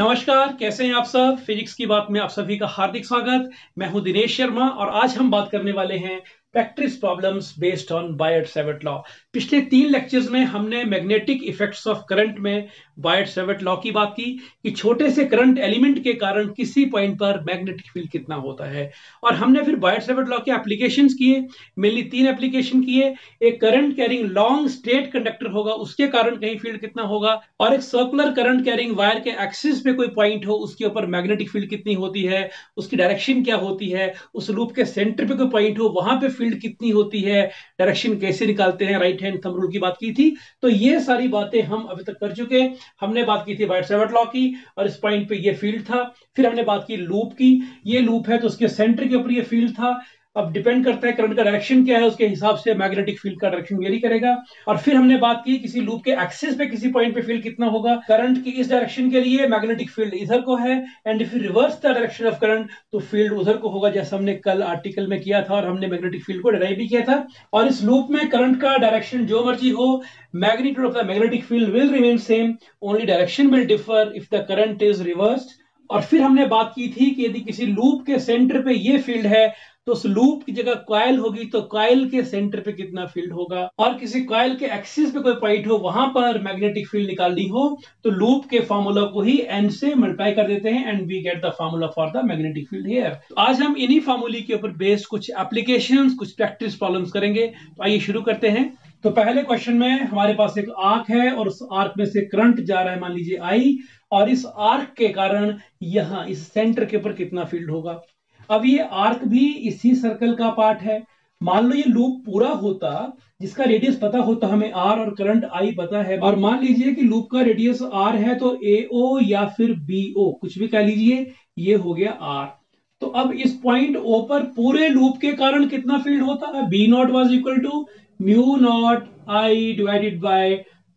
नमस्कार, कैसे हैं आप सब? फिजिक्स की बात में आप सभी का हार्दिक स्वागत। मैं हूँ दिनेश शर्मा और आज हम बात करने वाले हैं practice problems based on Biot Savart law. पिछले तीन लेक्चर्स में हमने मैग्नेटिक इफेक्ट्स ऑफ़ करंट में बायट सेवेट लॉ की बात की कि छोटे से करंट एलिमेंट के कारण किसी पॉइंट पर मैग्नेटिक फ़ील्ड कितना होता है। और हमने फिर बायट सेवेट लॉ के एप्लीकेशन किए मेनली तीन एप्लीकेशन किए। एक current carrying long straight conductor होगा, उसके कारण कहीं फ़ील्ड कितना होगा। और एक सर्कुलर करंट कैरिंग वायर के एक्सिस पे कोई पॉइंट हो, उसके ऊपर मैग्नेटिक फ़ील्ड कितनी होती है, उसकी डायरेक्शन क्या होती है, उस लूप के सेंटर पे कोई पॉइंट हो, वहाँ पे फ़ील्ड कितनी होती है, डायरेक्शन कैसे निकालते हैं राइट हैंड थंब रूल की बात की थी। तो ये सारी बातें हम अभी तक कर चुके हमने बात की थी वाइट सेवर्ट लॉ की और इस पॉइंट पे ये फ़ील्ड था। फिर हमने बात की लूप की। ये लूप है तो उसके सेंटर के ऊपर ये फ़ील्ड था। अब डिपेंड करता है करंट का डायरेक्शन क्या है, उसके हिसाब से मैग्नेटिक फ़ील्ड का डायरेक्शन वेरी करेगा। और फिर हमने बात की किसी लूप के एक्सिस पे किसी पॉइंट पे फ़ील्ड कितना होगा। करंट की इस डायरेक्शन के लिए मैग्नेटिक फ़ील्ड इधर को है and if you reverse the direction of current तो फ़ील्ड उधर को होगा, जैसा हमने कल आर्टिकल में किया था, और हमने मैग्नेटिक फ़ील्ड को डिराइव भी किया था। और इस लूप में करंट का डायरेक्शन जो मर्ज़ी हो magnitude of the magnetic field will remain same only direction will differ if the current is reversed और फिर हमने बात की थी कि यदि किसी लूप के सेंटर पे ये फ़ील्ड है तो उस लूप की जगह क्वाइल होगी तो क्वाइल के सेंटर पे कितना फ़ील्ड होगा? और किसी क्वाइल के एक्सिस पे कोई पॉइंट हो, वहाँ पर मैग्नेटिक फ़ील्ड निकालनी हो तो लूप के फॉर्मूला को ही एन से मल्टीप्लाई कर देते हैं and we get the formula for the magnetic field here आज हम इन्हीं फॉर्मूले के ऊपर बेस्ड कुछ एप्लीकेशन कुछ प्रैक्टिस प्रॉब्लम करेंगे। तो आइए शुरू करते हैं। तो पहले क्वेश्चन में हमारे पास एक आर्क है, और उस आर्क में से करंट जा रहा है, मान लीजिए आई और इस आर्क के कारण यहाँ इस सेंटर के ऊपर कितना फ़ील्ड होगा? अब ये आर्क भी इसी सर्कल का पार्ट है। मान लो ये लूप पूरा होता, जिसका रेडियस पता होता हमें आर और करंट आई पता है। और मान लीजिए कि लूप का रेडियस आर है तो ए ओ या फिर बी ओ कुछ भी कह लीजिए, ये हो गया आर तो अब इस पॉइंट ओ पर पूरे लूप के कारण कितना फ़ील्ड होता? है B naught was equal to mu naught I divided by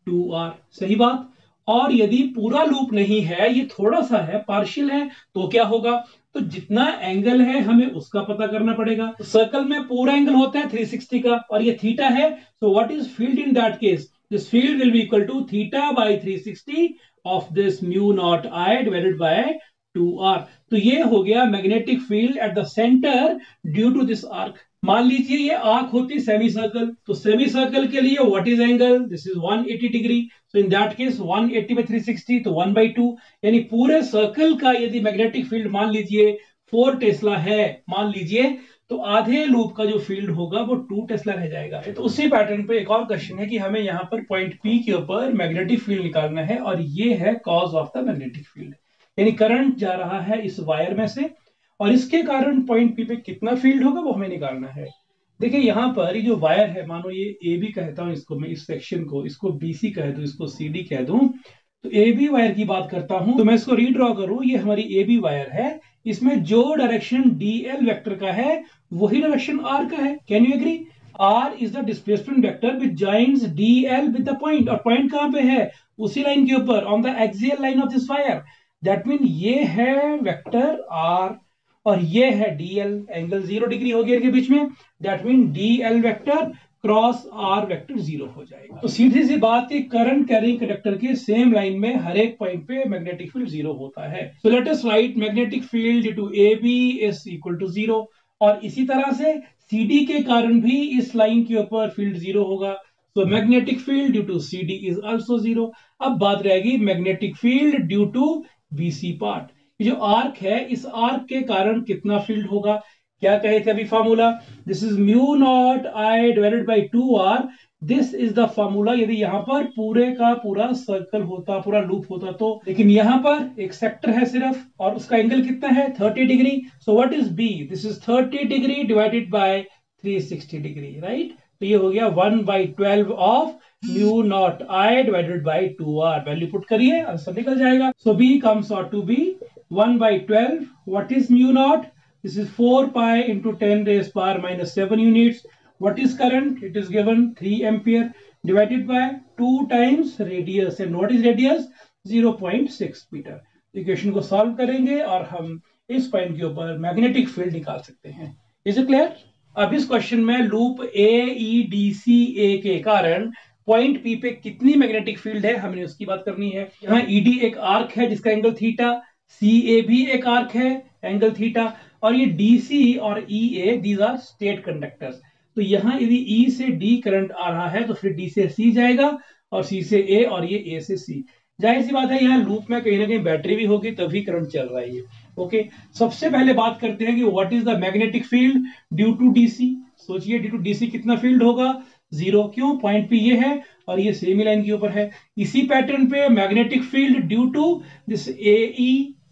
two r सही बात? और यदि पूरा लूप नहीं है, ये थोड़ा सा है पार्शियल है तो क्या होगा? तो जितना एंगल है, हमें उसका पता करना पड़ेगा। तो सर्कल में पूरा एंगल होता है 360 का, और ये थीटा है। So what is field in that case this field will be equal to theta by 360 of this mu naught I divided by 2r तो ये हो गया magnetic field at the center due to this arc मान लीजिए ये arc होती semi circle तो semi circle के लिए what is angle this is 180 degree so in that case 180 by 360 तो 1 बाई टू यानी पूरे सर्कल का यदि मैग्नेटिक फ़ील्ड मान लीजिए फोर टेस्ला है, मान लीजिए तो आधे लूप का जो फ़ील्ड होगा, वो टू टेस्ला रह जाएगा। तो उसी पैटर्न पे एक और क्वेश्चन है कि हमें यहाँ पर पॉइंट पी के ऊपर मैग्नेटिक फ़ील्ड निकालना है, और ये है cause of the magnetic field यानी करंट जा रहा है इस वायर में से और इसके कारण पॉइंट पी पे कितना फ़ील्ड होगा वो हमें निकालना है। देखिए, यहाँ पर ये जो वायर है, मानो ये ए बी कहता हूँ इसको, मैं इस सेक्शन को, इसको बी सी कह दू, इसको सी डी कह दू तो ए बी वायर की बात करता हूँ तो मैं इसको रीड्रॉ करूँ, ये हमारी ए बी वायर है। इसमें जो डायरेक्शन डी एल वेक्टर का है, वही डायरेक्शन आर का है। Can you agree r is the displacement vector with joins d l with the point और पॉइंट कहाँ पे है? उसी लाइन के ऊपर on the axial line of this wire that mean ये है वेक्टर आर और ये है डीएल एंगल ज़ीरो डिग्री हो गया इनके बीच में। That mean dl vector cross r vector zero हो जाएगा। तो सीधी सी बात है करंट कैरिंग कंडक्टर के सेम लाइन में हर एक पॉइंट पे मैग्नेटिक फ़ील्ड ज़ीरो होता है। So let us write magnetic field to A B is equal to zero और इसी तरह से सी डी के कारण भी इस लाइन के ऊपर फ़ील्ड ज़ीरो होगा। So magnetic field due to C D is also zero अब बात रहेगी magnetic field due to B C part जो आर्क है, इस आर्क के कारण कितना फ़ील्ड होगा? क्या कहे थे अभी formula this is mu naught I divided by two r this is the formula यदि यहाँ पर पूरे का पूरा सर्कल होता, पूरा लूप होता तो। लेकिन यहाँ पर एक सेक्टर है सिर्फ़, और उसका एंगल कितना है? 30 degree so what is B this is 30 degree divided by 360 degree right तो ये हो गया one by twelve of mu naught I divided by two r value put करिए आंसर निकल जाएगा। So B comes out to be 1 by 12. What is mu naught? This is 4 pi into 10 raised power minus 7 units. What is current? It is given 3 ampere divided by 2 times radius. And what is radius? 0.6 meter. Equation को solve करेंगे और हम इस point के ऊपर magnetic field निकाल सकते हैं इज़ इट क्लियर अब इस क्वेश्चन में लूप ए ई डी सी ए के कारण पॉइंट पी पे कितनी मैग्नेटिक फ़ील्ड है हमने उसकी बात करनी है यहाँ ईडी एक आर्क है जिसका एंगल थीटा सी ए भी एक आर्क है एंगल थीटा और ये डी सी और E A these are straight conductors तो यहाँ यदि ई e से डी करंट आ रहा है तो फिर डी से सी जाएगा, और सी से ए और ये ए से सी ज़ाहिर सी बात है, यहाँ लूप में कहीं ना कहीं बैटरी भी होगी, तभी करंट चल रहा है ये. ओके सबसे पहले बात करते हैं कि what is the magnetic field due to DC सोचिए ड्यू टू डीसी कितना फ़ील्ड होगा? ज़ीरो क्यों? पॉइंट पे ये है और ये सेमी लाइन के ऊपर है। इसी पैटर्न पे magnetic field due to this A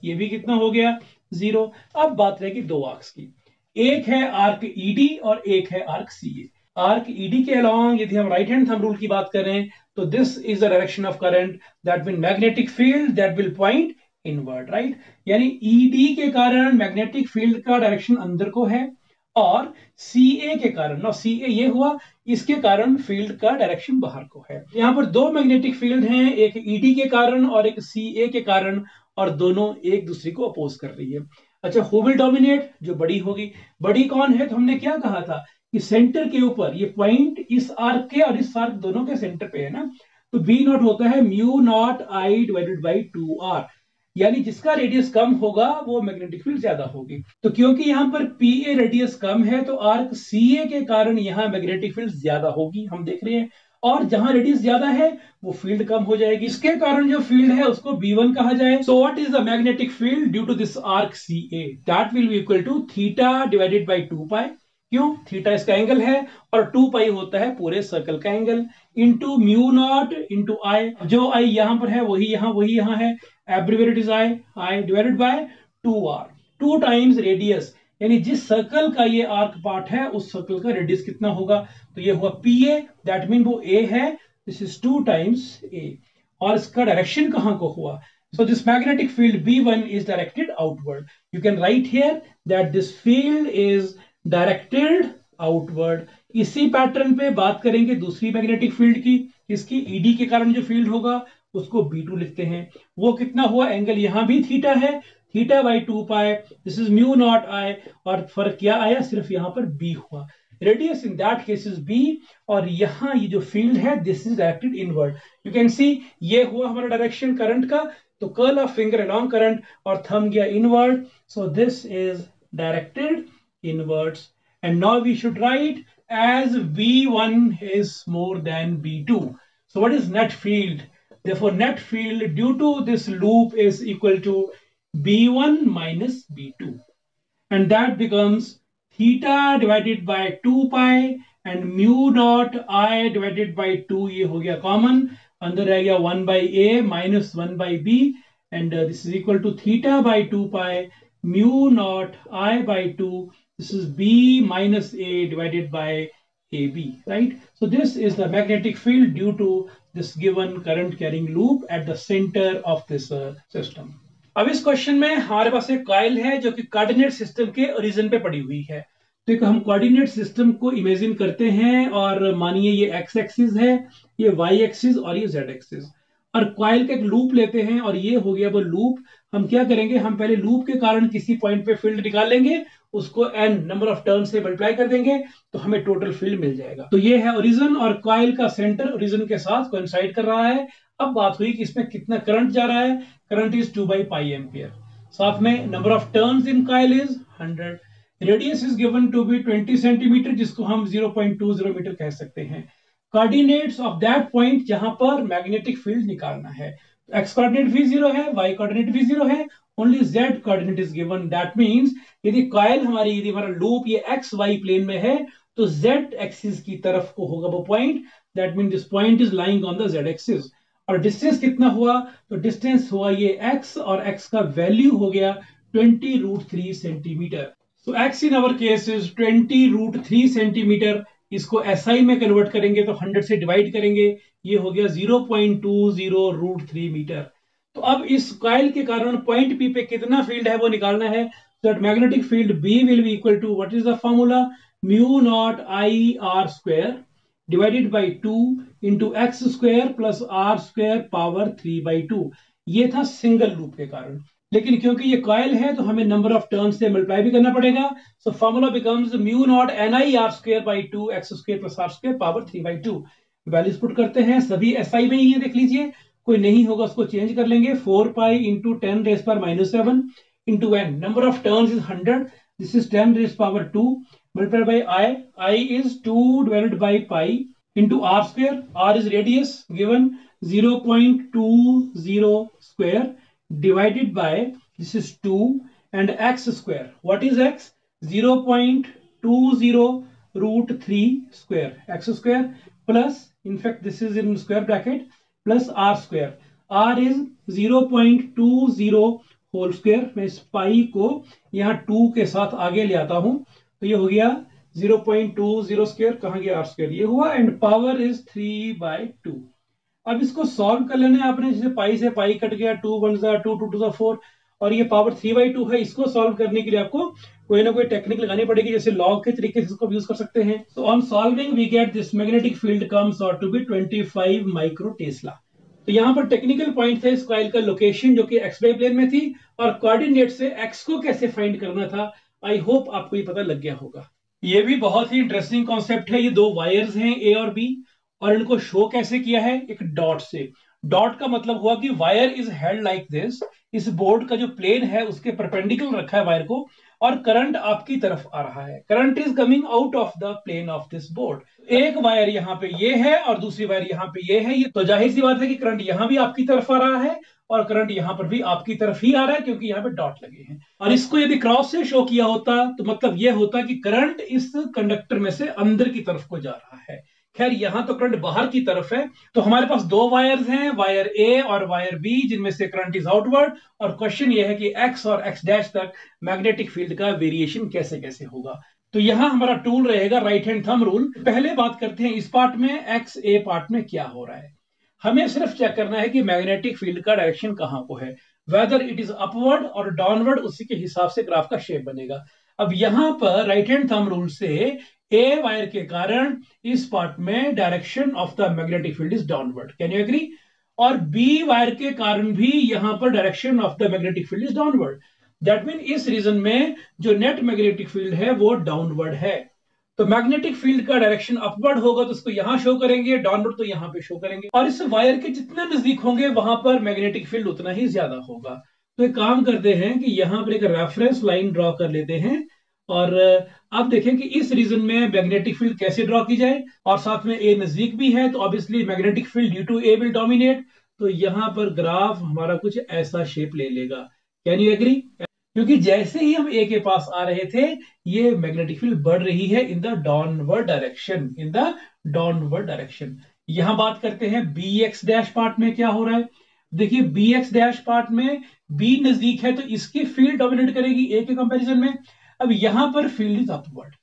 ये भी कितना हो गया? ज़ीरो अब बात रहेगी दो आर्क्स की। एक है आर्क ईडी e और एक है arc C A arc ED के अलॉन्ग यदि हम राइट हैंड थंब रूल की बात करें तो this is the direction of current that will magnetic field that will point inward right यानी ईडी e के कारण मैग्नेटिक फ़ील्ड का डायरेक्शन अंदर को है और सी ए के कारण ना सी ए ये हुआ, इसके कारण फ़ील्ड का डायरेक्शन बाहर को है। यहाँ पर दो मैग्नेटिक फ़ील्ड हैं, एक ईडी e के कारण और एक सी ए के कारण, और दोनों एक दूसरे को अपोज कर रही है। अच्छा हु विल डोमिनेट जो बड़ी होगी। बड़ी कौन है? तो हमने क्या कहा था कि सेंटर के ऊपर, ये पॉइंट इस आर्क के और इस आर्क दोनों के सेंटर पे है ना? तो बी नॉट होता है mu naught I divided by two r यानी जिसका रेडियस कम होगा, वो मैग्नेटिक फ़ील्ड ज़्यादा होगी। तो क्योंकि यहाँ पर पी ए रेडियस कम है तो आर्क सी ए के कारण यहाँ मैग्नेटिक फ़ील्ड ज़्यादा होगी, हम देख रहे हैं। और जहाँ रेडियस ज़्यादा है, वो फ़ील्ड कम हो जाएगी। इसके कारण जो फ़ील्ड है, उसको B1 कहा जाए। So what is the magnetic field due to this arc C A that will be equal to theta divided by two pi क्यों? थीटा इसका एंगल है, और टू पाई होता है पूरे सर्कल का angle into mu naught into I जो I यहाँ पर है, वही यहाँ वही यहाँ है। Abbreviated is I I divided by two r, two times radius, यानी जिस सर्कल का ये आर्क पार्ट है, उस सर्कल का रेडियस कितना होगा? तो ये हुआ पी ए दैट मीन वो ए है this is two times a और इसका डायरेक्शन कहाँ को हुआ? So this magnetic field b1 is directed outward. You can write here that this field is directed outward. इसी पैटर्न पे बात करेंगे दूसरी मैग्नेटिक फ़ील्ड की, इसकी ईडी के कारण जो फ़ील्ड होगा। उसको B2 लिखते हैं। वो कितना हुआ? एंगल यहाँ भी थीटा है। Theta by two pi this is mu naught I और फ़र्क क्या आया? सिर्फ़ यहाँ पर बी हुआ। Radius in that case is B और यहाँ ये जो फ़ील्ड है this is directed inward you can see ये हुआ हमारा डायरेक्शन करंट का तो curl of finger along current और थम गया inward so this is directed inwards and now we should write as as v1 is more than b2 so what is net field? therefore net field due to this loop is equal to b1 minus b2 and that becomes theta divided by 2 pi and mu dot i divided by 2 ये हो गया common अंदर रह गया 1 by a minus 1 by b and uh, this is equal to theta by 2 pi mu naught i by 2 this is b minus a divided by ab right so this is the magnetic field due to this given current carrying loop at the center of this uh, system. अब इस question में हमारे पास एक coil है जो कि coordinate system के origin पे पड़ी हुई है। तो हम कोऑर्डिनेट सिस्टम को इमेजिन करते हैं और मानिए ये एक्स एक्सिस है ये वाई एक्सिस और ये जेड एक्सिस और क्वाइल का एक लूप लेते हैं और ये हो गया वो लूप हम क्या करेंगे? हम पहले लूप के कारण किसी पॉइंट पे फ़ील्ड निकाल लेंगे उसको एन नंबर ऑफ़ टर्न से मल्टीप्लाई कर देंगे तो हमें टोटल फ़ील्ड मिल जाएगा। तो ये है ओरिजन और क्वाइल का सेंटर ओरिजन के साथ कोइंसाइड कर रहा है। अब बात हुई कि इसमें कितना करंट जा रहा है। Current is two by pi ampere साथ में number of turns in coil is 100 radius is given to be 20 centimeter जिसको हम 0.20 मीटर कह सकते हैं। कोऑर्डिनेट्स ऑफ़ दैट पॉइंट जहाँ पर मैग्नेटिक फ़ील्ड निकालना है। एक्स कोऑर्डिनेट भी ज़ीरो है वाई कोऑर्डिनेट भी ज़ीरो है only z coordinate is given that means यदि कॉइल हमारी, यदि हमारा लूप ये एक्स वाई प्लेन में है तो जेड एक्सिस की तरफ़ को होगा वो point that mean this point is lying on the z axis और डिस्टेंस कितना हुआ? तो डिस्टेंस हुआ ये x और x का वैल्यू हो गया 20 root three centimeter so x in our case is 20 root three centimeter इसको SI में कन्वर्ट करेंगे तो 100 से डिवाइड करेंगे. ये हो गया 0.20 रूट थ्री मीटर तो अब इस कॉइल के कारण पॉइंट पी पे कितना फ़ील्ड है वो निकालना है। That magnetic field B will be equal to what is the formula mu naught I r square divided by two into x square plus r square power three by two ये था single loop के कारण। लेकिन क्योंकि ये coil है तो हमें नंबर ऑफ़ टर्न से मल्टीप्लाई भी करना पड़ेगा। So formula becomes mu naught N I r square by two x square plus r square power three by two values put करते हैं, सभी एस आई में ही है, देख लीजिए। कोई नहीं होगा, उसको चेंज कर लेंगे। Four pi into ten raise पर minus seven into N number of turn is hundred this is ten raise power two multiplied by I I is two divided by pi into r square r is radius given zero point two zero square divided by this is two and x square what is x zero point two zero root three square x square plus in fact this is in square bracket plus r square. R is 0.20 whole square मैं इस पाई को यहाँ to के साथ आगे ले आता हूँ। तो ये हो गया 0.20 स्क्वायर कहा गया आर स्क्वेयर ये हुआ and power is three by two अब इसको सॉल्व कर लेना है आपने। जैसे पाई से पाई कट गया टू वन जा टू टू टू फोर और ये पावर थ्री बाई टू है, इसको सॉल्व करने के लिए आपको कोई ना कोई टेक्निक लगानी पड़ेगी, जैसे लॉग के तरीके से इसको यूज़ कर सकते हैं। तो on solving we get this magnetic field comes out to be 25 micro tesla तो यहाँ पर टेक्निकल पॉइंट था इस कॉइल का लोकेशन जो कि एक्स वाई प्लेन में थी, और कोऑर्डिनेट से एक्स को कैसे फाइंड करना था आई होप आपको ये पता लग गया होगा। ये भी बहुत ही इंटरेस्टिंग कॉन्सेप्ट है, ये दो वायर्स हैं ए और बी और इनको शो कैसे किया है, एक डॉट से। डॉट का मतलब हुआ कि wire is held like this इस बोर्ड का जो प्लेन है, उसके परपेंडिकुलर रखा है वायर को, और करंट आपकी तरफ़ आ रहा है। Current is coming out of the plane of this board एक वायर यहाँ पे ये है, और दूसरी वायर यहाँ पे ये है। ये तो ज़ाहिर सी बात है कि करंट यहाँ भी आपकी तरफ़ आ रहा है, और करंट यहाँ पर भी आपकी तरफ़ ही आ रहा है, क्योंकि यहाँ पे डॉट लगे हैं। और इसको यदि क्रॉस से शो किया होता तो मतलब ये होता कि करंट इस कंडक्टर में से अंदर की तरफ़ को जा रहा है। खैर, यहाँ तो करंट बाहर की तरफ़ है तो हमारे पास दो वायर्स हैं वायर ए और वायर बी जिनमें से करंट इज़ आउटवर्ड और क्वेश्चन ये है कि एक्स और एक्स डैश तक मैग्नेटिक फ़ील्ड का वेरिएशन कैसे कैसे होगा। तो यहाँ हमारा टूल रहेगा राइट हैंड थम रूल पहले बात करते हैं इस पार्ट में एक्स ए पार्ट में क्या हो रहा है। हमें सिर्फ़ चेक करना है कि मैग्नेटिक फ़ील्ड का डायरेक्शन कहाँ को है। वेदर इट इज़ अपवर्ड और डाउनवर्ड उसी के हिसाब से ग्राफ का शेप बनेगा। अब यहाँ पर राइट हैंड थम रूल से ए वायर के कारण इस पार्ट में direction of the magnetic field is downward can you agree और बी वायर के कारण भी यहाँ पर direction of the magnetic field is downward that mean इस रीजन में जो नेट मैग्नेटिक फ़ील्ड है वो डाउनवर्ड है. तो मैग्नेटिक फ़ील्ड का डायरेक्शन अपवर्ड होगा तो उसको यहाँ शो करेंगे डाउनवर्ड तो यहाँ पे शो करेंगे. और इस वायर के जितने नज़दीक होंगे वहाँ पर मैग्नेटिक फ़ील्ड उतना ही ज़्यादा होगा. तो एक काम करते हैं कि यहाँ पर एक रेफरेंस लाइन ड्रॉ कर लेते हैं. और अब देखें कि इस रीजन में मैग्नेटिक फ़ील्ड कैसे ड्रॉ की जाए और साथ में ए नज़दीक भी है तो obviously magnetic field due to A will dominate तो यहाँ पर ग्राफ हमारा कुछ ऐसा शेप ले लेगा। कैन यू एग्री क्योंकि जैसे ही हम ए के पास आ रहे थे, ये मैग्नेटिक फ़ील्ड बढ़ रही है in the downward direction in the downward direction यहाँ बात करते हैं बी एक्स डैश पार्ट में क्या हो रहा है। देखिए बी एक्स डैश पार्ट में बी नज़दीक है तो इसकी फ़ील्ड डोमिनेट करेगी ए के कंपैरिजन में। अब यहाँ पर फ़ील्ड इज़ अपवर्ड।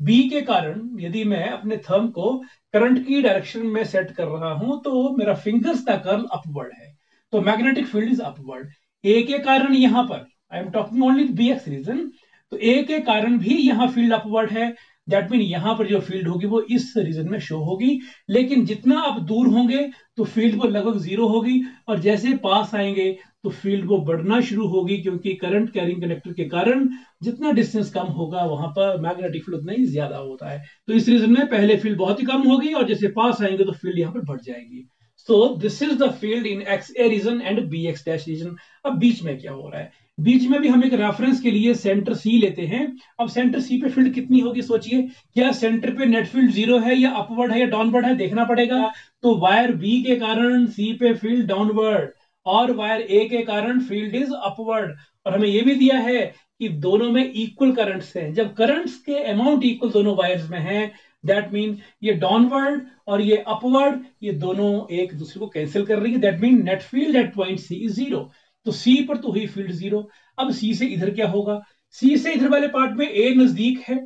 बी के कारण यदि मैं अपने थर्म को करंट की डायरेक्शन में सेट कर रहा हूँ तो मेरा फिंगर्स का कर्ल अपवर्ड है। तो magnetic field is upward A के कारण यहाँ पर I am talking only B X region तो ए के कारण भी यहाँ फ़ील्ड अपवर्ड है। दैट मीन यहाँ पर जो फ़ील्ड होगी वो इस रीजन में शो होगी। लेकिन जितना आप दूर होंगे तो फ़ील्ड वो लगभग ज़ीरो होगी। और जैसे पास आएँगे तो फ़ील्ड वो बढ़ना शुरू होगी क्योंकि करंट कैरिंग कनेक्टर के कारण जितना डिस्टेंस कम होगा, वहाँ पर मैग्नेटिक फ़ील्ड उतना ही ज़्यादा होता है। तो इस रीजन में पहले फ़ील्ड बहुत ही कम होगी और जैसे पास आएँगे तो फ़ील्ड यहाँ पर बढ़ जाएगी। So this is the field in X A region and B X dash region अब बीच में क्या हो रहा है? बीच में भी हम एक रेफरेंस के लिए सेंटर सी लेते हैं। अब सेंटर सी पे फ़ील्ड कितनी होगी सोचिए। क्या सेंटर पे नेट फ़ील्ड ज़ीरो है या अपवर्ड है या डाउनवर्ड है? देखना पड़ेगा। तो वायर बी के कारण सी पे फ़ील्ड डाउनवर्ड और वायर ए के कारण फ़ील्ड इज़ अपवर्ड और हमें यह भी दिया है कि दोनों में इक्वल करंट्स हैं। जब करंट्स के अमाउंट इक्वल दोनों वायर्स में हैं दैट मीन ये डाउनवर्ड और ये अपवर्ड ये दोनों एक दूसरे को कैंसिल कर रही है। That mean net field at point C is zero तो सी पर तो हुई फ़ील्ड ज़ीरो अब सी से इधर क्या होगा? सी से इधर वाले पार्ट में ए नज़दीक है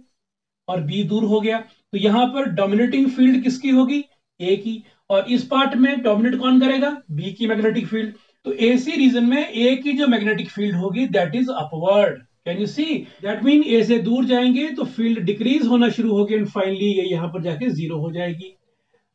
और बी दूर हो गया। तो यहाँ पर डोमिनेटिंग फ़ील्ड किसकी होगी? ए की। और इस पार्ट में डोमिनेट कौन करेगा? बी की मैग्नेटिक फ़ील्ड तो एसी रीजन में ए की जो मैग्नेटिक फ़ील्ड होगी that is upward can you see that mean A से दूर जाएँगे तो फ़ील्ड डिक्रीज होना शुरू होगी एंड फाइनली ये यहाँ पर जाके ज़ीरो हो जाएगी.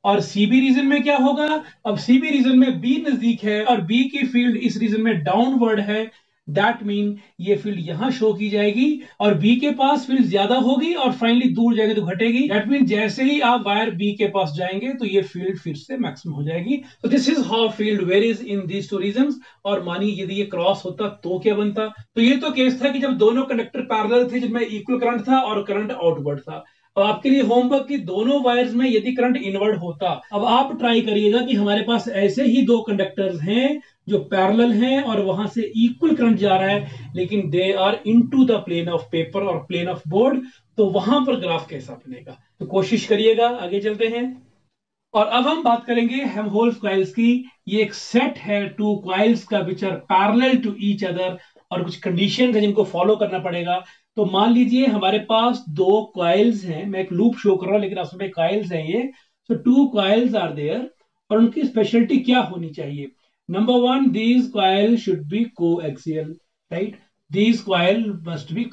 और सी बी रीजन में क्या होगा? अब सी बी रीजन में बी नज़दीक है और बी की फ़ील्ड इस रीजन में डाउनवर्ड है. दैट मीन ये फ़ील्ड यहाँ शो की जाएगी और बी के पास फ़ील्ड ज़्यादा होगी और फाइनली दूर जाएगी तो घटेगी। दैट मीन जैसे ही आप वायर बी के पास जाएँगे तो ये फ़ील्ड फिर से मैक्सिमम हो जाएगी। तो this is how field varies in these two region और मानी यदि ये क्रॉस होता तो क्या बनता? तो ये तो केस था कि जब दोनों कंडक्टर पैरल थे, जिनमें इक्वल करंट था और करंट आउटवर्ड था। अब आपके लिए होमवर्क की दोनों वायर्स में यदि करंट इनवर्ड होता, अब आप ट्राई करिएगा कि हमारे पास ऐसे ही दो कंडक्टर्स हैं जो पैरेलल हैं और वहाँ से इक्वल करंट जा रहा है, लेकिन they are into the plane of paper और प्लेन ऑफ़ बोर्ड तो वहाँ पर ग्राफ कैसा बनेगा? तो कोशिश करिएगा, आगे चलते हैं। और अब हम बात करेंगे हेमहोल्स क्वाइल्स की। ये एक सेट है टू क्वाइल्स का which are parallel to each other और कुछ कंडीशन है जिनको फॉलो करना पड़ेगा। तो मान लीजिए हमारे पास दो क्वाइल्स हैं। मैं एक लूप शो कर रहा हूँ, लेकिन उसमें क्वाइल्स हैं ये। So two coils are there और उनकी स्पेशलिटी क्या होनी चाहिए? Number one these coil should be coaxial right these coil must be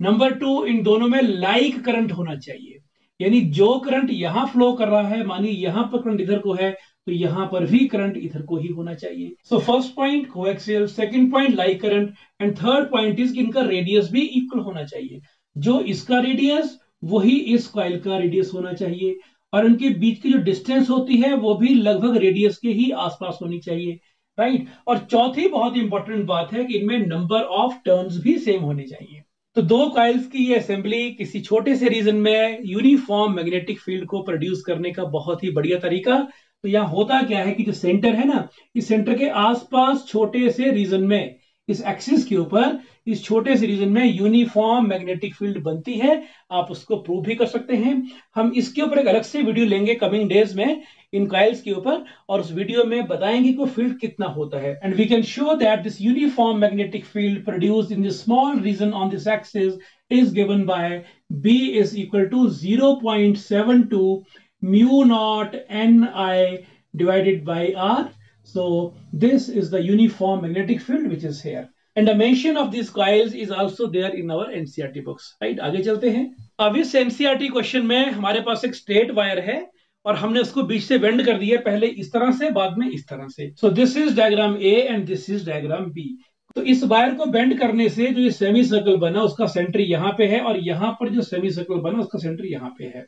number two इन दोनों में लाइक करंट होना चाहिए। यानी जो करंट यहाँ फ्लो कर रहा है, मानी यहाँ पर करंट इधर को है तो यहाँ पर भी करंट इधर को ही होना चाहिए। So first point coaxial second point like current and third point is इनका रेडियस भी इक्वल होना चाहिए। जो इसका रेडियस वही इस कॉइल का रेडियस होना चाहिए। और उनके बीच की जो डिस्टेंस होती है, वो भी लगभग रेडियस के ही आसपास होनी चाहिए राइट और चौथी बहुत इंपॉर्टेंट बात है कि इनमें नंबर ऑफ़ टर्न्स भी सेम होने चाहिए। तो दो कॉइल्स की ये असेंबली किसी छोटे से रीजन में यूनिफॉर्म मैग्नेटिक फ़ील्ड को प्रोड्यूस करने का बहुत ही बढ़िया तरीका। तो यहाँ होता क्या है कि जो सेंटर है ना, इस सेंटर के आसपास छोटे से रीजन में, इस एक्सिस के ऊपर इस छोटे से रीजन में यूनिफॉर्म मैग्नेटिक फ़ील्ड बनती है आप उसको प्रूव भी कर सकते हैं हम इसके ऊपर एक अलग से वीडियो लेंगे कमिंग डेज़ में, इन कॉइल्स के ऊपर, और उस वीडियो में बताएँगे कि फ़ील्ड कितना होता है and we can show that this uniform magnetic field produced in this small region on this axis is given by B is equal to 0.72 mu naught ni divided by r. So, this is the uniform magnetic field which is here. And the mention of these coils is also there in our NCRT books. Right? आगे चलते हैं। अब इस NCRT question में हमारे पास एक straight wire है और हमने उसको बीच से बेंड कर दिया पहले इस तरह से, बाद में इस तरह से। So this is diagram A and this is diagram B तो इस वायर को बेंड करने से जो ये सेमी सर्कल बना, उसका सेंटर यहाँ पे है और यहाँ पर जो सेमी सर्कल बना, उसका सेंटर यहाँ पे है।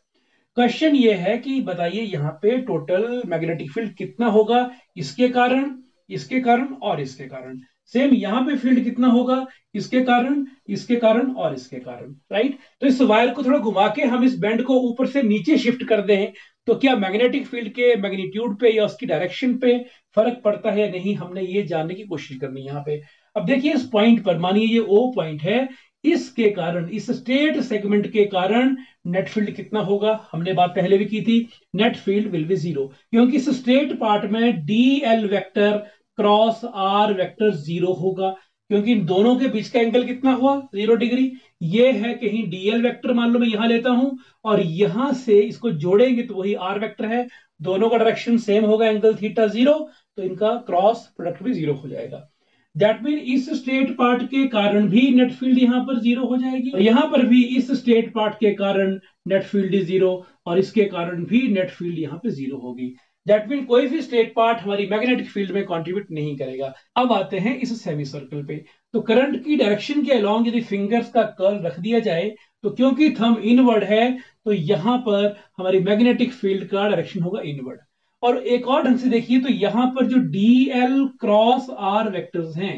क्वेश्चन ये है कि बताइए यहाँ पे टोटल मैग्नेटिक फ़ील्ड कितना होगा? इसके कारण इसके कारण और इसके कारण। सेम यहाँ पे फ़ील्ड कितना होगा? इसके कारण इसके कारण और इसके कारण राइट तो इस वायर को थोड़ा घुमा के हम इस बैंड को ऊपर से नीचे शिफ्ट कर दें। तो क्या मैग्नेटिक फ़ील्ड के मैग्नीट्यूड पे या उसकी डायरेक्शन पे फ़र्क पड़ता है या नहीं, हमने ये जानने की कोशिश करनी यहाँ पे। अब देखिए इस पॉइंट पर, मानिए ये ओ पॉइंट है, इसके कारण, इस स्टेट सेगमेंट के कारण नेट फ़ील्ड कितना होगा? हमने बात पहले भी की थी net field will be zero क्योंकि इस स्टेट पार्ट में D L vector cross R vector zero होगा। क्योंकि इन दोनों के बीच का एंगल कितना हुआ? ज़ीरो डिग्री ये है कहीं डीएल वेक्टर मान लो मैं यहाँ लेता हूँ, और यहाँ से इसको जोड़ेंगे तो वही आर वेक्टर है। दोनों का डायरेक्शन सेम होगा एंगल थीटा ज़ीरो तो इनका क्रॉस प्रोडक्ट भी ज़ीरो हो जाएगा। दैट मीन इस स्टेट पार्ट के कारण भी नेट फ़ील्ड यहाँ पर ज़ीरो हो जाएगी, और यहाँ पर भी इस स्टेट पार्ट के कारण नेट फ़ील्ड ज़ीरो और इसके कारण भी नेट फ़ील्ड यहाँ पर ज़ीरो होगी। दैट मीन कोई भी स्टेट पार्ट हमारी मैग्नेटिक फ़ील्ड में कंट्रीब्यूट नहीं करेगा। अब आते हैं इस सेमी सर्कल पे। तो करंट की डायरेक्शन के अलोंग यदि फिंगर्स का कर्ल रख दिया जाए तो क्योंकि थम इनवर्ड है तो यहाँ पर हमारी मैग्नेटिक फ़ील्ड का डायरेक्शन होगा इनवर्ड और एक और ढंग से देखिए तो यहाँ पर जो D L cross R vectors हैं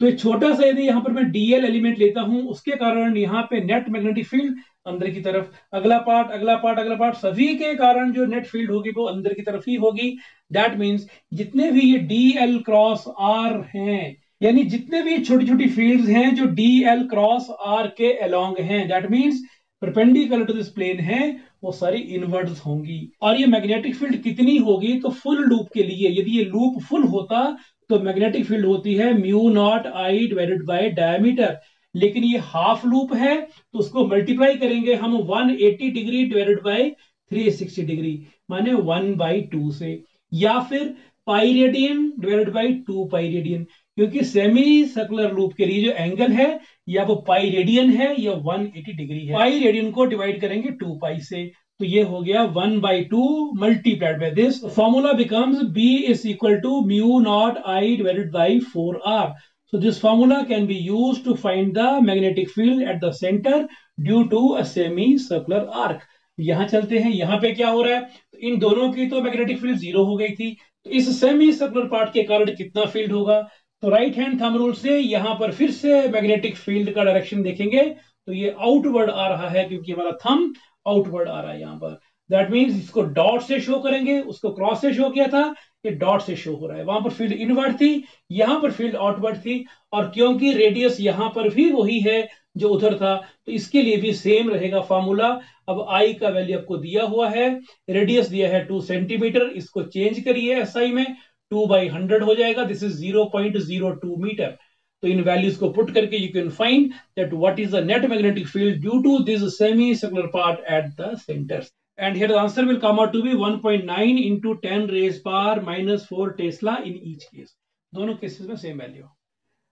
तो एक छोटा सा यदि यहाँ पर मैं डीएल एलिमेंट लेता हूँ, उसके कारण यहाँ पे नेट मैग्नेटिक फ़ील्ड अंदर की तरफ़। अगला पार्ट अगला पार्ट अगला पार्ट सभी के कारण जो नेट फ़ील्ड होगी वो अंदर की तरफ़ ही होगी। दैट मीन्स जितने भी ये डी एल क्रॉस आर हैं, यानी जितने भी छोटी छोटी फील्ड्स हैं जो डी एल क्रॉस आर के अलोंग हैं that means perpendicular to this plane है, वो सारी इनवर्ट्स होंगी। और ये मैग्नेटिक फ़ील्ड कितनी होगी तो फुल लूप के लिए, यदि ये लूप फुल होता तो मैग्नेटिक फ़ील्ड होती है mu naught I divided by diameter लेकिन ये हाफ़ लूप है तो उसको मल्टीप्लाई करेंगे हम 180 डिग्री डिवाइडेड बाय 360 डिग्री माने 1 बाई टू से, या फिर pi radian divided by two pi radian क्योंकि सेमी सर्कुलर लूप के लिए जो एंगल है, या वो पाई रेडियन है, या 180 डिग्री है। पाई रेडियन को डिवाइड करेंगे टू पाई से तो ये हो गया one by two multiplied by this formula becomes B is equal to mu naught I divided by four R So this formula can be used to find the magnetic field at the center due to a semicircular arc. यहाँ चलते हैं। यहाँ पे क्या हो रहा है? तो इन दोनों की तो मैग्नेटिक फ़ील्ड ज़ीरो हो गई थी। तो इस सेमी सर्कुलर पार्ट के कारण कितना फ़ील्ड होगा? तो राइट हैंड थंब रूल से यहाँ पर फिर से मैग्नेटिक फ़ील्ड का डायरेक्शन देखेंगे। तो ये आउटवर्ड आ रहा है क्योंकि हमारा थंब आउटवर्ड आ रहा है यहाँ पर। दैट मीन्स इसको डॉट से शो करेंगे, उसको क्रॉस से शो किया था, ये डॉट से शो हो रहा है। वहाँ पर फ़ील्ड इनवर्ड थी, यहाँ पर फ़ील्ड आउटवर्ड थी, और क्योंकि रेडियस यहाँ पर भी वही है जो उधर था तो इसके लिए भी सेम रहेगा फॉर्मूला अब आई का वैल्यू आपको दिया हुआ है रेडियस दिया है टू सेंटीमीटर इसको चेंज करिए एस आई में टू बाई हंड्रेड हो जाएगा this is zero point zero two metre तो इन वैल्यूज़ को पुट करके you can find that what is the net magnetic field due to this semi circular part at the centres and here the answer will come out to be 1.9 into 10 raised power minus 4 Tesla in each case. दोनों cases में same value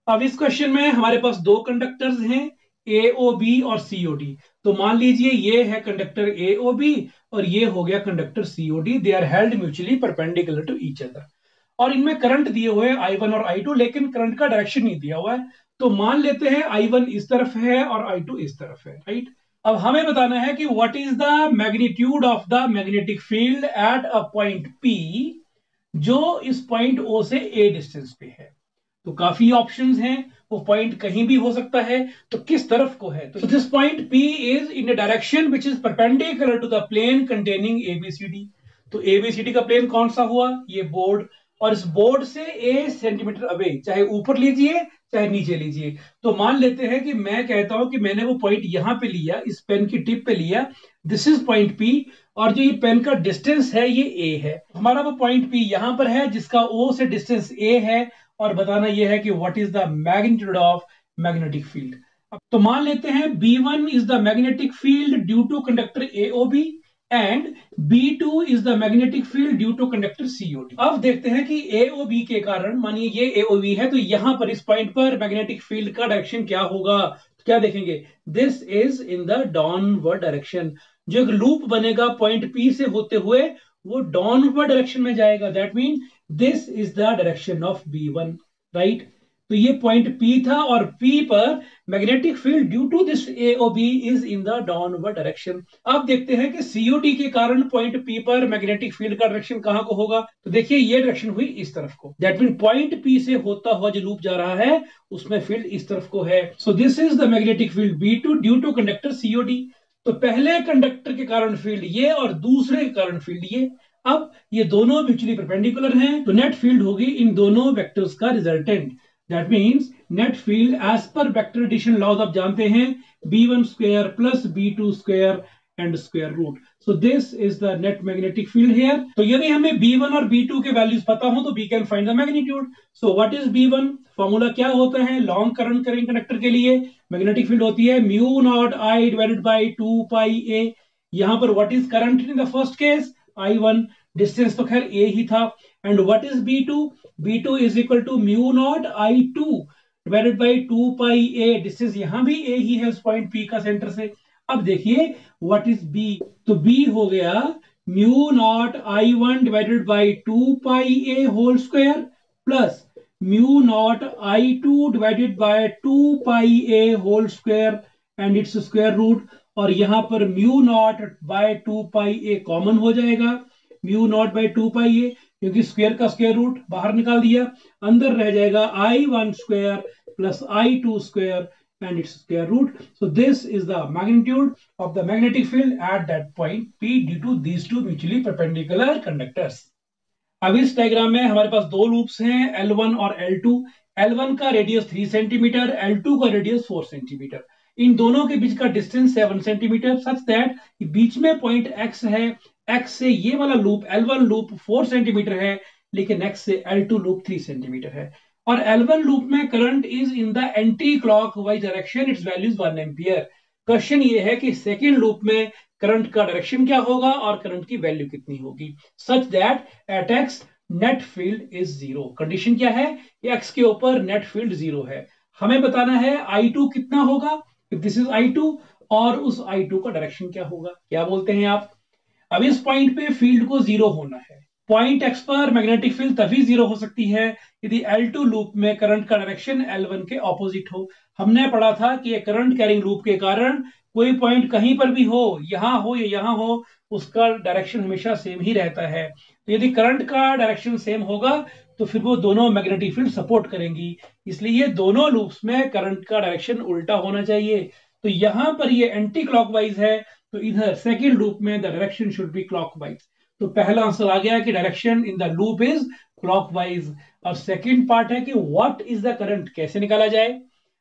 अब इस question में हमारे पास दो conductors हैं AOB और COD तो मान लीजिए ये है कंडक्टर AOB और ये हो गया conductor COD they are held mutually to other और इनमें करंट दिए हुए हैं I1 और I2 लेकिन करंट का डायरेक्शन नहीं दिया हुआ है। तो मान लेते हैं I1 इस तरफ़ है और I2 इस तरफ़ है राइट अब हमें बताना है कि what is the magnitude of the magnetic field at a point P जो इस पॉइंट ओ से ए डिस्टेंस पे है। तो काफ़ी ऑप्शंस हैं, वो पॉइंट कहीं भी हो सकता है तो किस तरफ़ को है? तो this point P is in a direction which is perpendicular to the plane containing ABCD तो एबीसीडी का प्लेन कौन सा हुआ? ये बोर्ड और इस बोर्ड से ए सेंटीमीटर अवे चाहे ऊपर लीजिए चाहे नीचे लीजिए। तो मान लेते हैं कि मैं कहता हूँ कि मैंने वो पॉइंट यहाँ पे लिया, इस पेन की टिप पे लिया। दिस इज़ पॉइंट पी और जो ये पेन का डिस्टेंस है, ये ए है। हमारा वो पॉइंट पी यहाँ पर है, जिसका ओ से डिस्टेंस ए है और बताना ये है कि what is the magnitude of magnetic field तो मान लेते हैं B one is the magnetic field due to conductor AOB and B2 is the magnetic field due to conductor COD अब देखते हैं कि AOB के कारण, मानिए ये AOB है तो यहाँ पर इस पॉइंट पर मैग्नेटिक फ़ील्ड का डायरेक्शन क्या होगा? तो क्या देखेंगे? This is in the downward direction जो एक लूप बनेगा पॉइंट P से होते हुए, वो डाउनवर्ड डायरेक्शन में जाएगा. That mean this is the direction of B one right तो ये पॉइंट P था और P पर magnetic field due to this A O B is in the downward direction अब देखते हैं कि सीओडी के कारण पॉइंट P पर मैग्नेटिक फ़ील्ड का डायरेक्शन कहाँ को होगा? तो देखिए, ये डायरेक्शन हुई इस तरफ़ को। दैट मीन पॉइंट P से होता हुआ जो लूप जा रहा है, उसमें फ़ील्ड इस तरफ़ को है। So this is the magnetic field B two due to conductor COD तो पहले कंडक्टर के कारण फ़ील्ड ये और दूसरे के कारण फ़ील्ड ये। अब ये दोनों म्यूचुअली परपेंडिकुलर हैं तो नेट फ़ील्ड होगी इन दोनों वेक्टर्स का resultant that means net field as per vector addition laws आप जानते हैं B one square plus B two square and square root so this is the net magnetic field here तो यदि हमें B1 और B2 के values पता हो तो we can find the magnitude so what is B1 formula क्या होता है? लॉन्ग करंट करेंट कंडक्टर के लिए मैग्नेटिक फ़ील्ड होती है mu naught I divided by two pi A यहाँ पर what is current in the first case I one distance तो खैर ए ही था। And what is B2 B2 is equal to mu naught I2 divided by 2 pi A distance यहाँ भी A ही है उस पॉइंट P का सेंटर से अब देखिए व्हाट इज़ B तो B हो गया mu naught I1 divided by 2 pi A whole square plus mu naught I2 divided by 2 pi A whole square and its square root और यहाँ पर mu naught by 2 pi A common हो जाएगा mu naught by 2 pi A क्योंकि square का square root बाहर निकाल दिया, अंदर रह जाएगा I one square plus I two square and its square root. So this is the magnitude of the magnetic field at that point P due to these two mutually perpendicular conductors. अब इस diagram में हमारे पास दो loops हैं L1 और L2. L1 का radius 3 centimetre L2 का radius 4 centimetre इन दोनों के बीच का डिस्टेंस 7 सेंटीमीटर सच दैट बीच में पॉइंट X है एक्स से ये वाला loop L one loop four centimetre है, लेकिन एक्स से L two loop three centimetre है। और एल वन लूप में current is in the anticlockwise direction its values one ampere question ये है कि सेकेंड लूप में करंट का डायरेक्शन क्या होगा और करंट की वैल्यू कितनी होगी? Such that at X net field is zero condition क्या है? एक्स के ऊपर नेट फ़ील्ड ज़ीरो है। हमें बताना है आई टू कितना होगा? दिस इज़ आई टू और उस आई टू का डायरेक्शन क्या होगा? क्या बोलते हैं आप? अब इस पॉइंट पे फ़ील्ड को ज़ीरो होना है। पॉइंट एक्स पर मैग्नेटिक फ़ील्ड तभी ज़ीरो हो सकती है यदि L2 लूप में करंट का डायरेक्शन L1 के ऑपोजिट हो। हमने पढ़ा था कि करंट कैरिंग लूप के कारण कोई पॉइंट कहीं पर भी हो, यहाँ हो या यहाँ हो, उसका डायरेक्शन हमेशा सेम ही रहता है। तो यदि करंट का डायरेक्शन सेम होगा तो फिर वो दोनों मैग्नेटिक फ़ील्ड सपोर्ट करेंगी। इसलिए दोनों लूप्स में करंट का डायरेक्शन उल्टा होना चाहिए। तो यहाँ पर ये एंटी क्लॉकवाइज है तो इधर सेकेंड लूप में the direction should be clockwise तो पहला आंसर आ गया कि direction in the loop is clockwise और सेकेंड पार्ट है कि व्हाट इज़ द करंट कैसे निकाला जाए?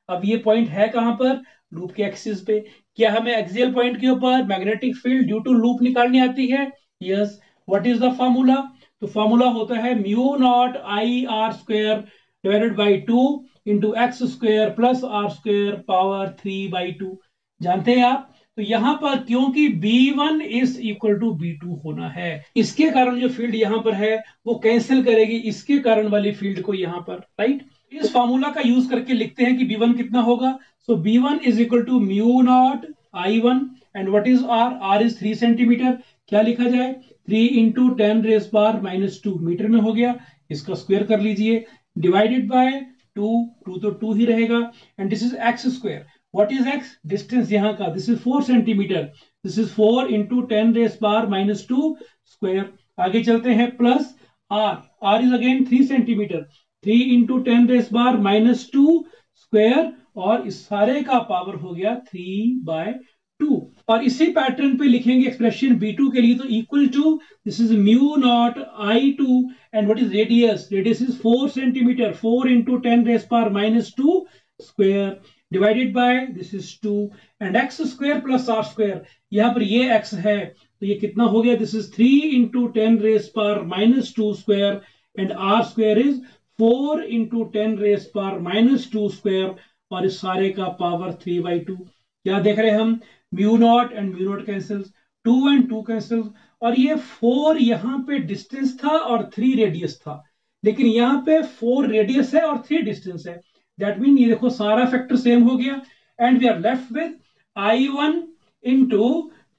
अब ये पॉइंट है कहाँ पर? लूप के एक्सिस पे. क्या हमें एक्सियल पॉइंट के ऊपर magnetic field due to loop निकालनी आती है? Yes what is the formula तो फॉर्मूला होता है mu naught I R square divided by two into X square plus R square power three by two जानते हैं आप? तो यहाँ पर क्योंकि B1 is equal to B2 होना है, इसके कारण जो फ़ील्ड यहाँ पर है, वो कैंसिल करेगी, इसके कारण वाली फ़ील्ड को यहाँ पर राइट इस फॉर्मूला का यूज़ करके लिखते हैं कि B1 कितना होगा। So B1 is equal to mu naught I one and what is R R is three centimetre क्या लिखा जाए? Three into ten raise power minus two metre में हो गया। इसका स्क्वायर कर लीजिए। डिवाइडेड बाय टू टू तो टू ही रहेगा। And this is X square what is X distance यहाँ का. This is four centimetre this is four into ten raise power minus two square आगे चलते हैं plus R R is again three centimetre three into ten raise power minus two square और इस सारे का power हो गया थ्री बाय टू और इसी पैटर्न पे लिखेंगे एक्सप्रेशन बी टू के लिए तो equal to this is mu naught I two and what is radius radius is four centimetre four into ten raise power minus two square divided by this is two and X square plus R square यहाँ पर ये x है तो ये कितना हो गया? This is three into ten raise power minus two square and R square is four into ten raise power minus two square और इस सारे का पावर थ्री बाई टू क्या देख रहे हम? Mu naught and mu naught cancel two and two cancel और ये फोर यहाँ पे डिस्टेंस था और थ्री रेडियस था. लेकिन यहाँ पे फोर रेडियस है और थ्री डिस्टेंस है. दैट मीन ये देखो सारा फैक्टर सेम हो गया. And we are left with I one into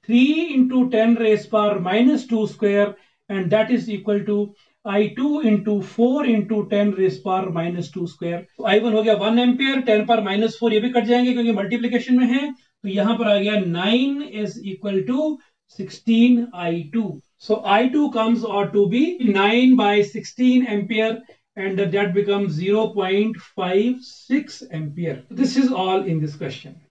three into ten raise power minus two square and that is equal to I two into four into ten raise power minus two square I one हो गया one ampere ten power minus four ये भी cut जाएँगे क्योंकि multiplication में है. तो यहाँ पर आ गया nine is equal to sixteen I two so I two comes और to be nine by sixteen ampere and that becomes 0.56 ampere. This is all in this question.